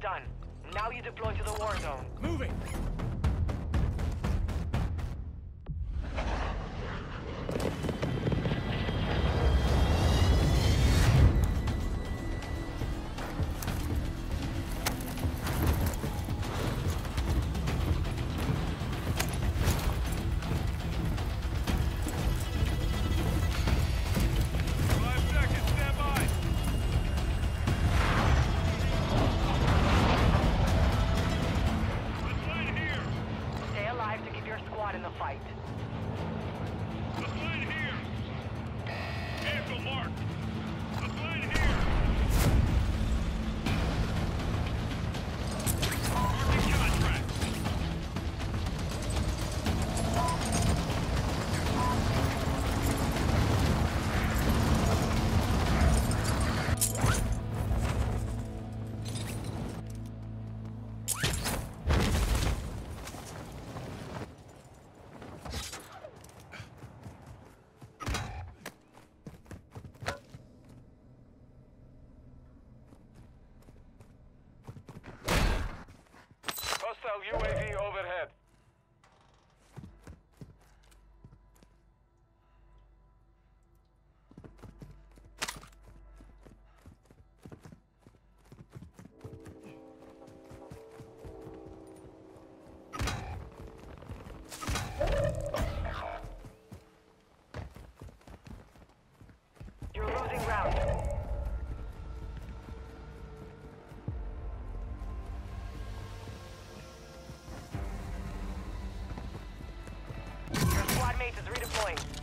done. Now you deploy to the war zone. Moving!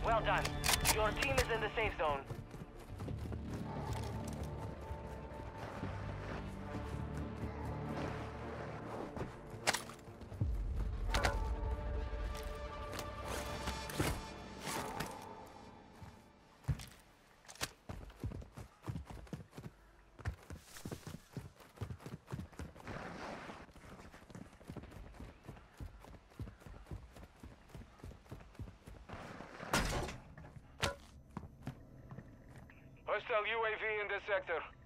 Well done. Your team is in the safe zone. Hostile UAV in this sector.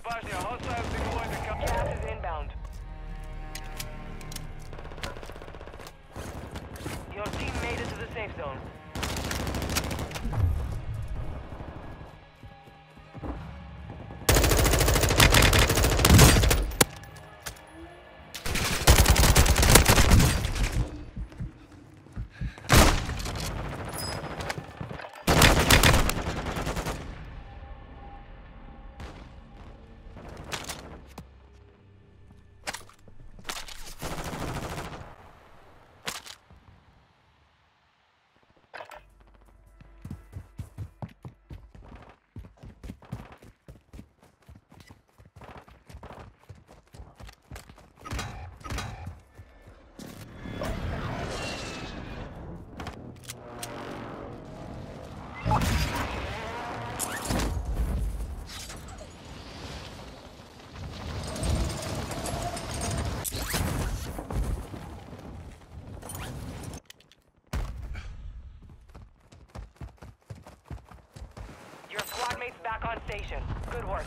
Is. Your team made it to the safe zone. Back on station. Good work.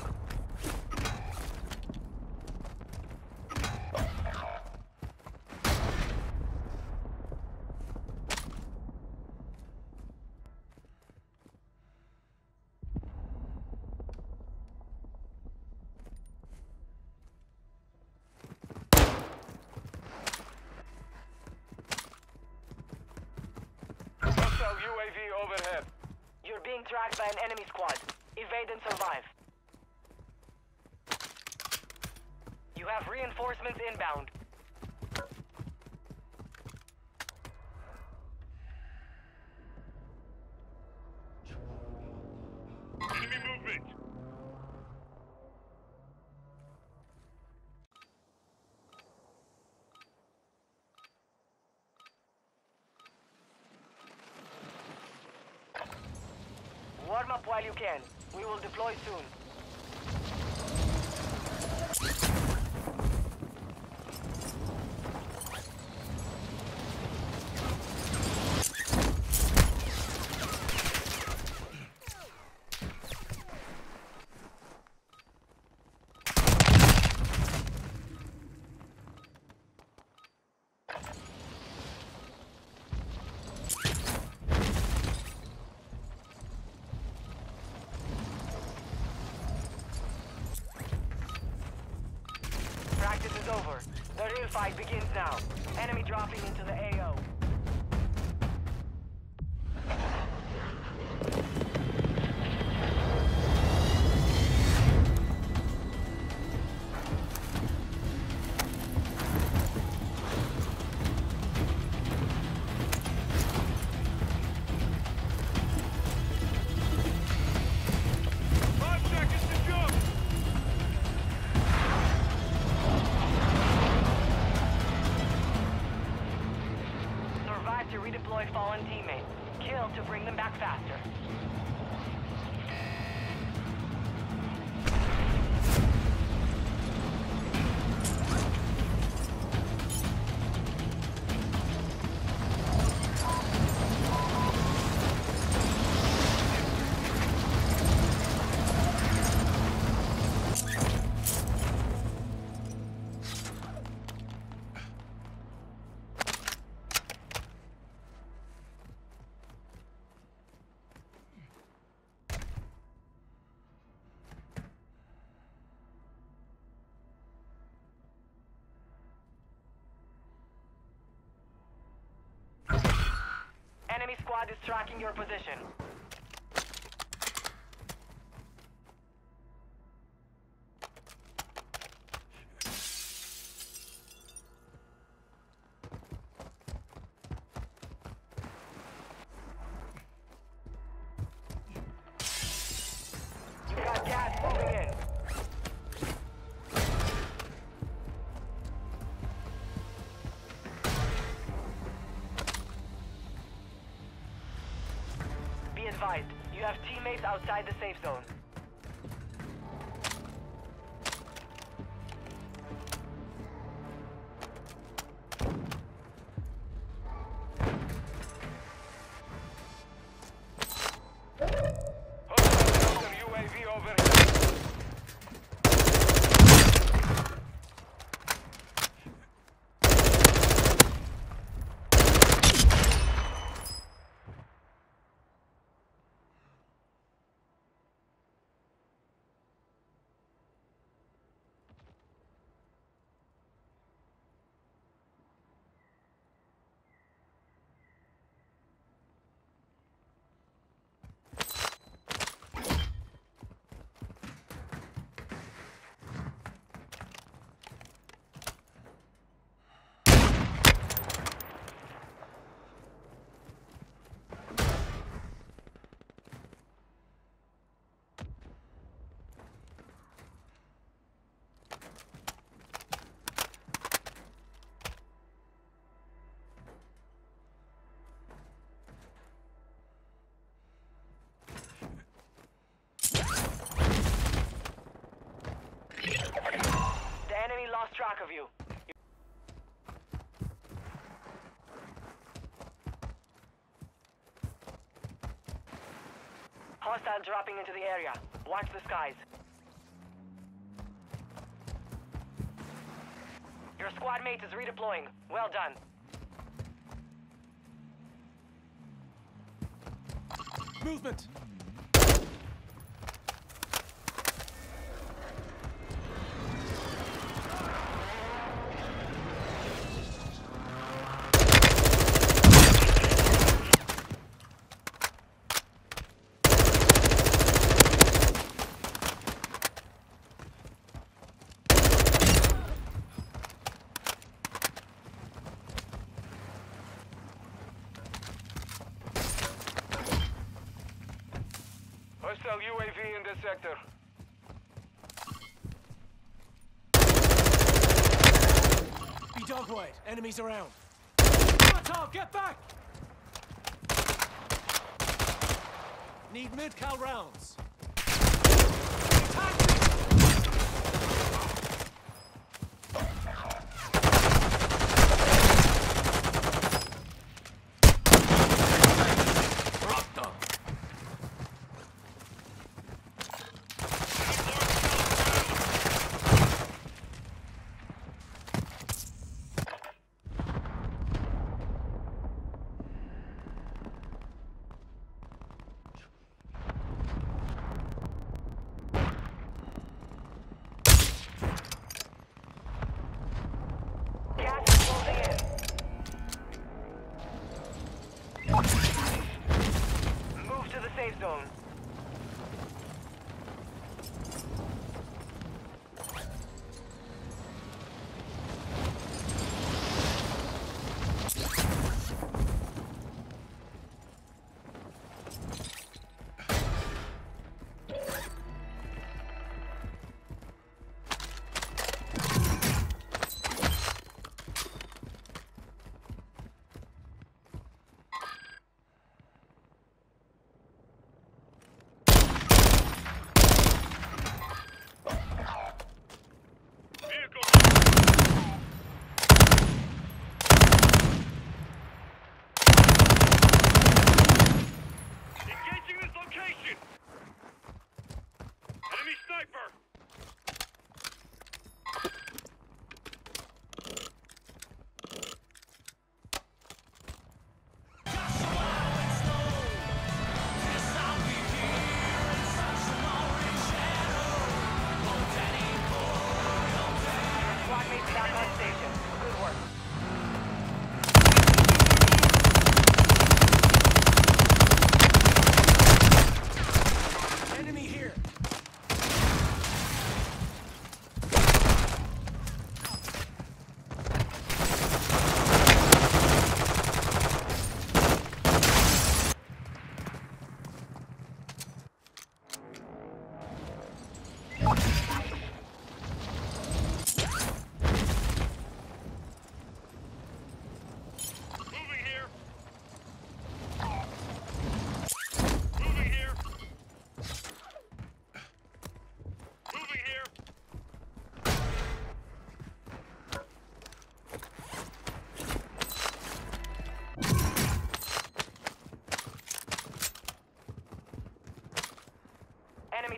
UAV overhead. You're being tracked by an enemy squad. Evade and survive. You have reinforcements inbound. Enemy movement. Warm up while you can. Will deploy soon. Practice is over. The real fight begins now. Enemy dropping into the AO. To redeploy fallen teammates. Kill to bring them back faster. Enemy squad is tracking your position. You have teammates outside the safe zone. Enemy lost track of you. Hostile dropping into the area. Watch the skies. Your squad mate is redeploying. Well done. Movement! Hostile UAV in the sector. Be dog. Enemies around. Molotov, get back! Need mid-cal rounds. Attack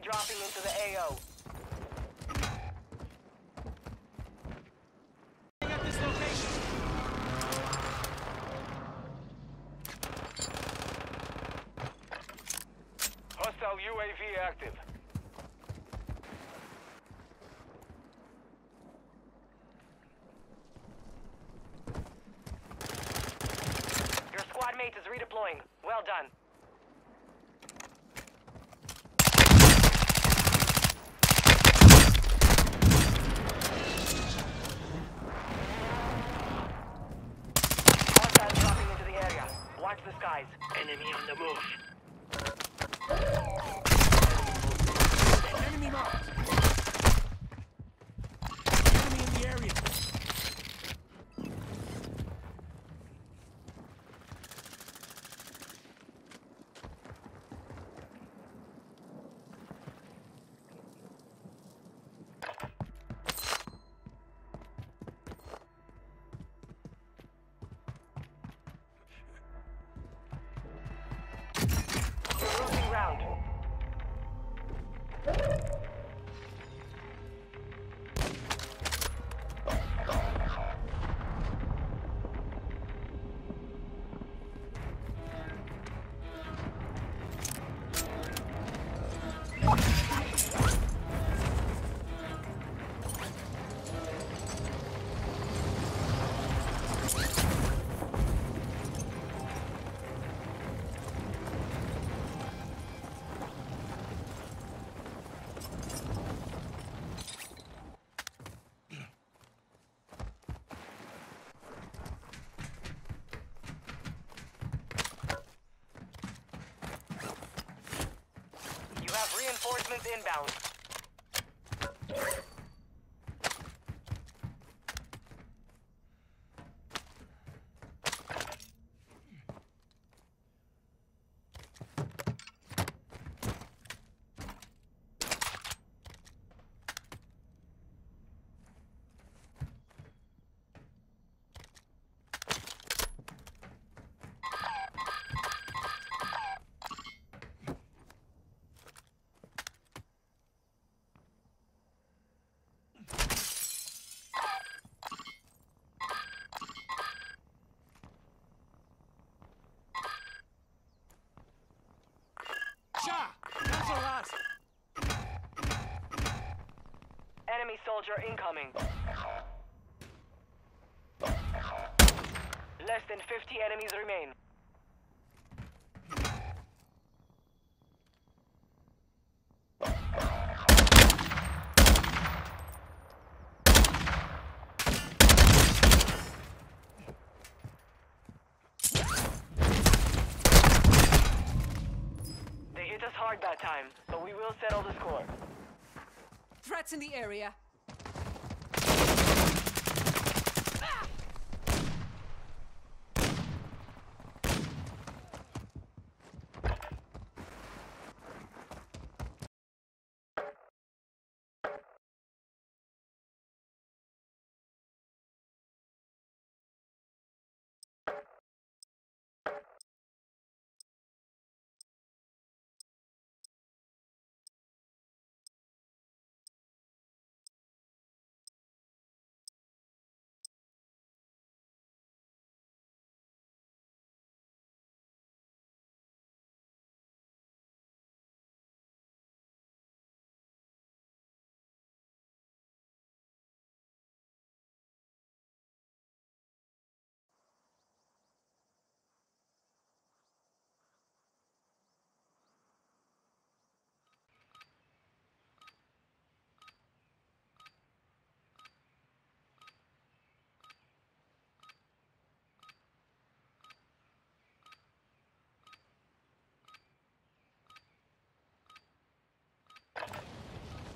dropping into the AO. UAV active. Your squad mate is redeploying. Well done. Hostiles dropping into the area. Watch the skies. Enemy on the move. Reinforcements inbound. Enemy soldier incoming. Less than 50 enemies remain. They hit us hard that time, but we will settle the score. Threats in the area.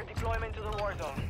For deployment to the war zone.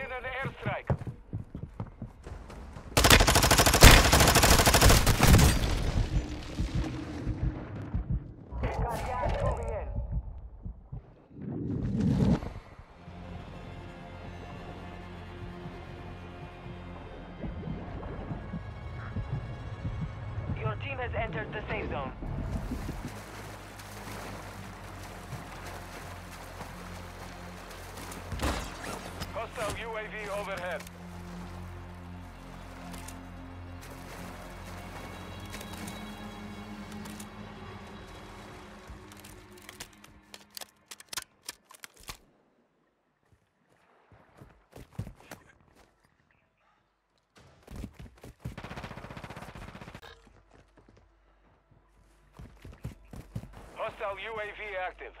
Hostile UAV active.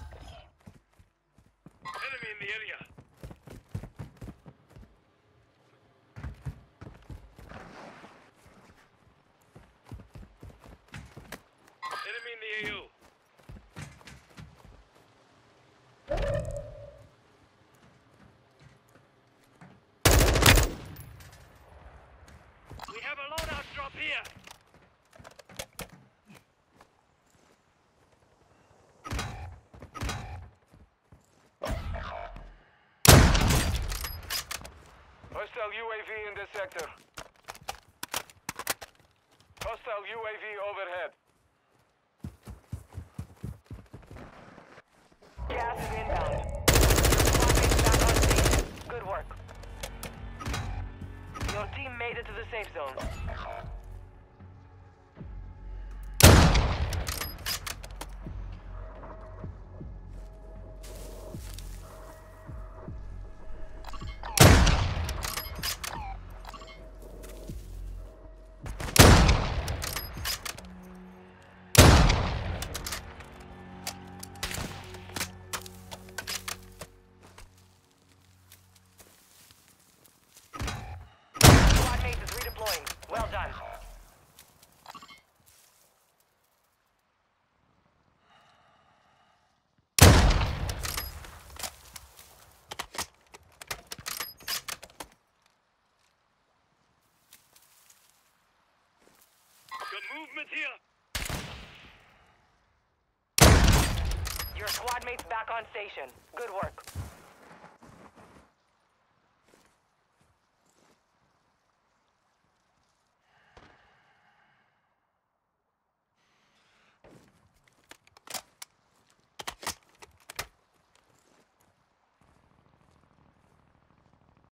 Got movement here. Your squad mates back on station. Good work.